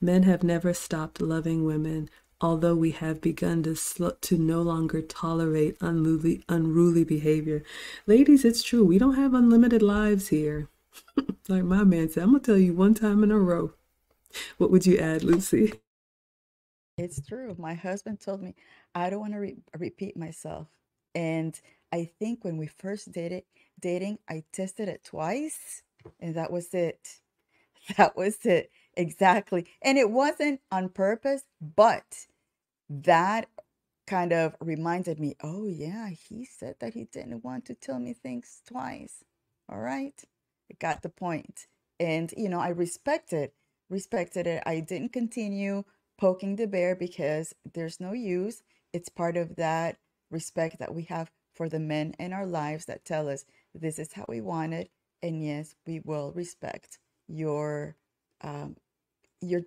Men have never stopped loving women, although we have begun to sl- to no longer tolerate unruly unruly behavior. Ladies, it's true. We don't have unlimited lives here. like my man said, I'm gonna tell you one time in a row. What would you add, Lucy? It's true. My husband told me I don't want to re repeat myself. And I think when we first dated dating, I tested it twice, and that was it. That was it. Exactly. And it wasn't on purpose, but that kind of reminded me, oh yeah, he said that he didn't want to tell me things twice. All right. I got the point. And you know, I respected respected it. I didn't continue poking the bear because there's no use. It's part of that respect that we have for the men in our lives that tell us this is how we want it. And yes, we will respect your um, your